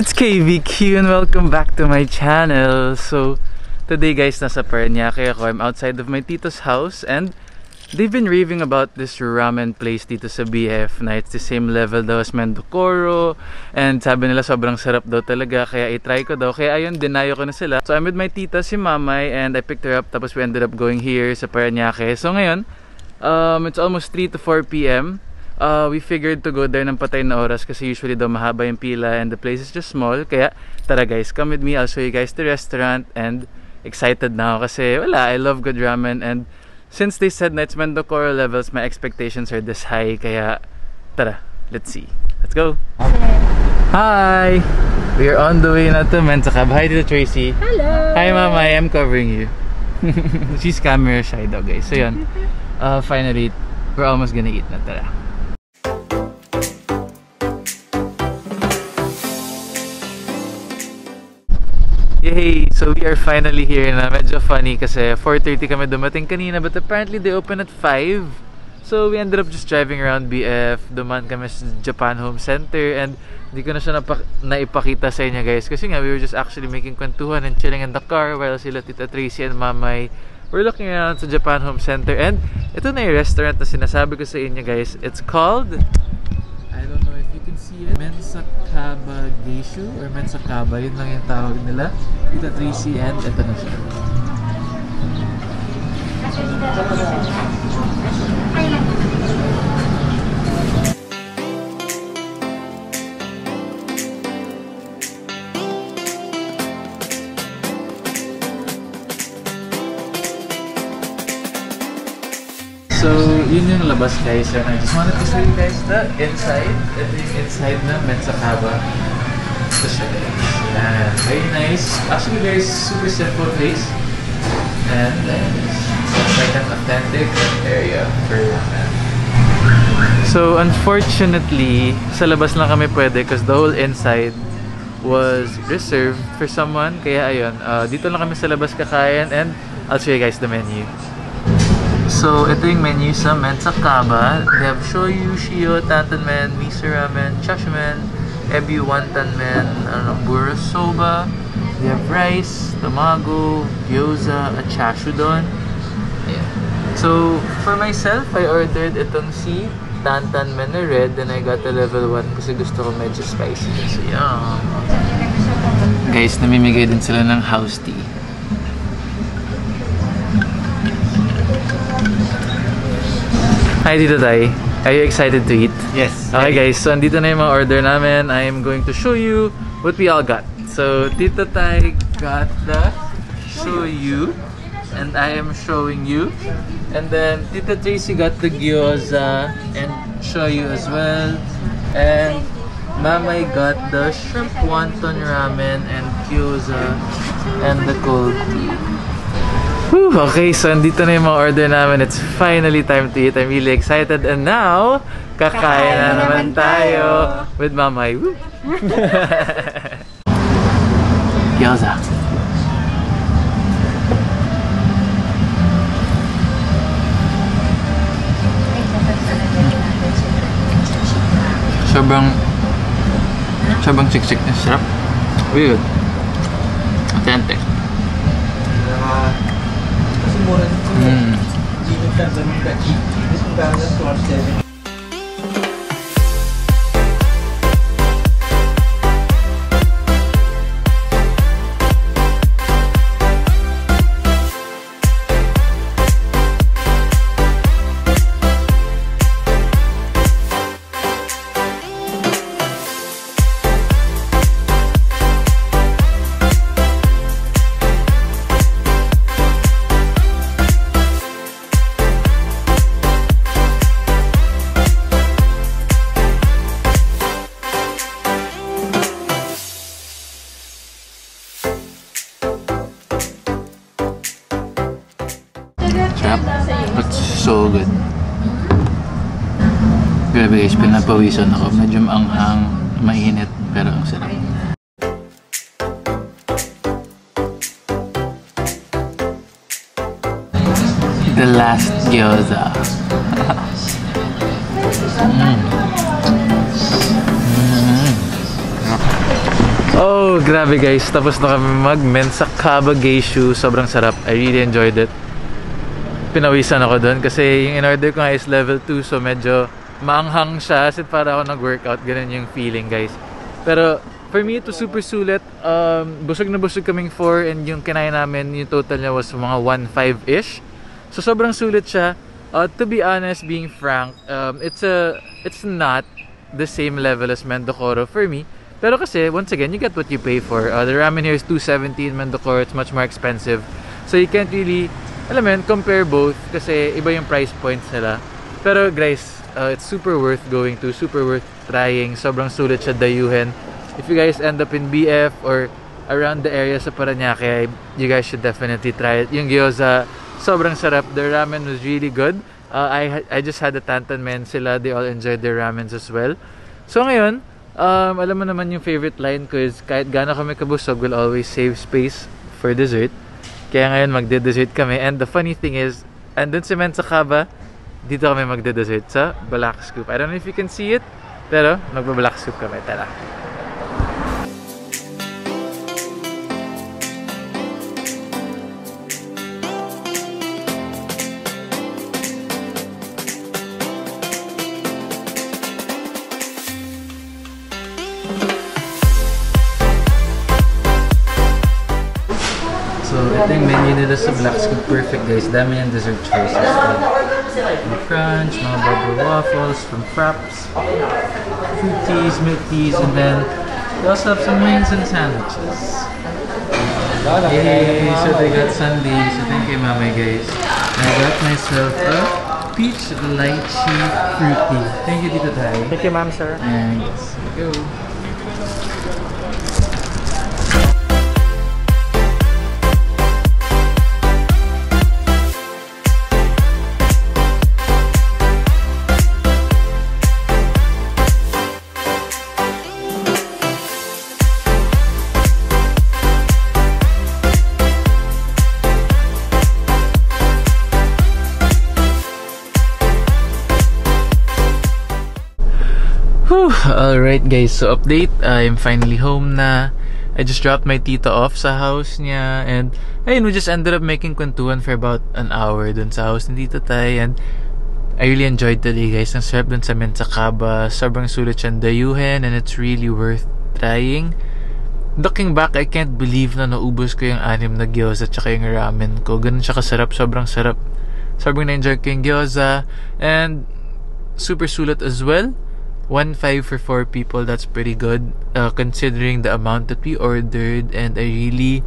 it's KVQ and welcome back to my channel. So, today guys, nasa Paranaque ako. I'm outside of my tito's house and they've been raving about this ramen place dito sa BF na it's the same level daw as Mendocoro and sabi nila sobrang sarap daw talaga kaya i-try ko daw. Kaya ayun, dinayo ko na sila. So, I'm with my tita, si Mamay and I picked her up tapos we ended up going here sa Paranaque. So, ngayon, um, it's almost 3 to 4 p.m uh, we figured to go there ng patay na oras kasi usually daw mahaba yung pila and the place is just small. Kaya tara guys, come with me. I'll show you guys the restaurant and excited na ako kasi wala, I love good ramen and since they said na it's Mendocoro levels, my expectations are this high. Kaya tara, let's see. Let's go! Hi! We are on the way na to Mensakab. Hi to Tracy. Hello! Hi Mama, I am covering you. She's camera shy daw guys. So yun, uh, finally, we're almost gonna eat na tara. Yay! So we are finally here na medyo funny kasi 4.30 kami dumating kanina but apparently they open at 5. So we ended up just driving around BF, duman kami sa Japan Home Center and hindi ko na siya napa- naipakita sa inyo guys kasi nga we were just actually making kwentuhan and chilling in the car while sila Tita Tracy and Mamay we're looking around sa Japan Home Center and ito na yung restaurant na sinasabi ko sa inyo guys. It's called I don't know it. Mensakaba Geishu or Mensakaba. Yun lang yung tawag nila. Tita Tracy and ito na siya. So, yun yung labas guys. And I just wanted to show you guys the inside. Ito yung inside na Mensakaba. Ito siya guys. Yan. Very nice. Actually, very super simple place. And then, it's like an authentic area for ramen. So, unfortunately, sa labas lang kami pwede because the whole inside was reserved for someone. Kaya ayun, uh, dito lang kami sa labas kakain and I'll show you guys the menu. So, ito yung menu sa Mensakaba. They have shoyu, shio, tantanmen, miso ramen, chashumen, ebi wonton men, ano, buro soba. They have rice, tamago, gyoza, at chashudon. Ayan. So, for myself, I ordered itong si tantan men na red and I got the level 1 kasi gusto ko medyo spicy. So, yum! Guys, namimigay din sila ng house tea. Hi Tito Tay. Are you excited to eat? Yes. Okay guys, so andito na yung mga order namin. I am going to show you what we all got. So, Tito Tay got the shoyu and I am showing you. And then Tita Tracy got the gyoza and shoyu as well. And Mamay got the shrimp wonton ramen and gyoza and the cold tea. Whew, okay, so andito na yung mga order namin. It's finally time to eat. I'm really excited. And now, kakain na naman tayo with Mamay. Gyoza. Sobrang sobrang siksik na sarap. Weird. Authentic. Kasi mura dito. Mm. Hindi ka ganun ka-cheap. This is balance to our Sarap. It's so good. Grabe guys, pinapawisan ako. Medyo maanghang, mainit, pero ang sarap. The last gyoza. mm. Mm. So, grabe guys. Tapos na kami mag-mensa kaba geishu. Sobrang sarap. I really enjoyed it. Pinawisan ako doon kasi yung in-order ko nga is level 2 so medyo maanghang siya kasi para ako nag-workout. Ganun yung feeling guys. Pero for me, ito super sulit. Um, busog na busog kaming 4 and yung kinain namin, yung total niya was mga 1.5-ish. So sobrang sulit siya. Uh, to be honest, being frank, um, it's a it's not the same level as Mendocoro for me. Pero kasi, once again, you get what you pay for. Uh, the ramen here is 270 in Mendocoro. It's much more expensive. So you can't really, alam mo compare both kasi iba yung price points nila. Pero guys, uh, it's super worth going to, super worth trying. Sobrang sulit siya dayuhin. If you guys end up in BF or around the area sa Paranaque, you guys should definitely try it. Yung gyoza, sobrang sarap. The ramen was really good. Uh, I I just had a Tantan men sila. They all enjoyed their ramens as well. So ngayon, um, alam mo naman yung favorite line ko is kahit gaano kami kabusog, we'll always save space for dessert. Kaya ngayon magde-dessert kami. And the funny thing is, andun si Men sa Kaba, dito kami magde-dessert sa Balak Scoop. I don't know if you can see it, pero magbabalak scoop kami. Tara. Ito yung menu nila sa Black Scoop. Perfect guys. Dami yung dessert choices. Mga crunch, mga bubble waffles from Fraps, fruit teas, milk teas, and then they also have some wings and sandwiches. Yay! So they got sundae. So thank you, mamay guys. I got myself a peach lychee fruit tea. Thank you, Tito Tay. Thank you, ma'am, sir. And yes, go. Alright guys, so update, I'm finally home na. I just dropped my tita off sa house niya and ayun, we just ended up making kwentuhan for about an hour dun sa house ni Tita Tay and I really enjoyed the day guys. Ang sarap dun sa Mensakaba. Sobrang sulit siyang dayuhin and it's really worth trying. Looking back, I can't believe na naubos ko yung anim na gyoza at saka yung ramen ko. Ganun siya kasarap. Sobrang sarap. Sobrang na-enjoy ko yung gyoza. And super sulit as well. 1.5 for 4 people, that's pretty good. Uh, considering the amount that we ordered. And I really,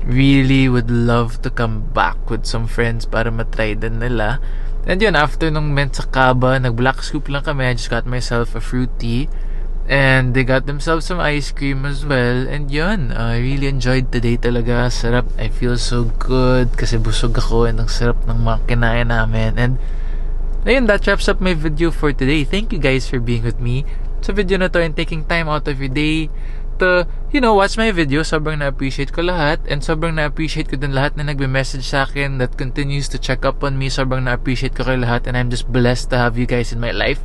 really would love to come back with some friends para matry din nila. And yun, after nung Mensa Kaba, nag-black scoop lang kami. I just got myself a fruit tea. And they got themselves some ice cream as well. And yun, I really enjoyed the day talaga. Sarap. I feel so good kasi busog ako and ang sarap ng mga kinain namin. And ayun, that wraps up my video for today. Thank you guys for being with me sa video na to and taking time out of your day to, you know, watch my video. Sobrang na-appreciate ko lahat and sobrang na-appreciate ko din lahat na nagbe-message sa akin that continues to check up on me. Sobrang na-appreciate ko kayo lahat and I'm just blessed to have you guys in my life.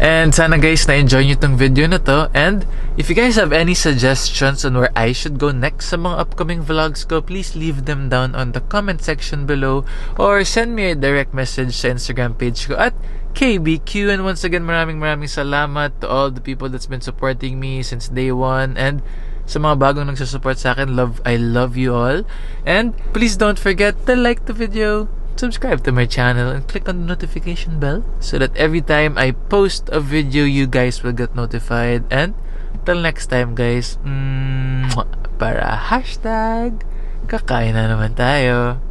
And sana guys na-enjoy nyo tong video na to. And if you guys have any suggestions on where I should go next sa mga upcoming vlogs ko, please leave them down on the comment section below or send me a direct message sa Instagram page ko at KBQ. And once again, maraming maraming salamat to all the people that's been supporting me since day one. And sa mga bagong nagsusupport sa akin, love, I love you all. And please don't forget to like the video, subscribe to my channel and click on the notification bell so that every time I post a video, you guys will get notified. And till next time, guys, mm, para hashtag kakain na naman tayo.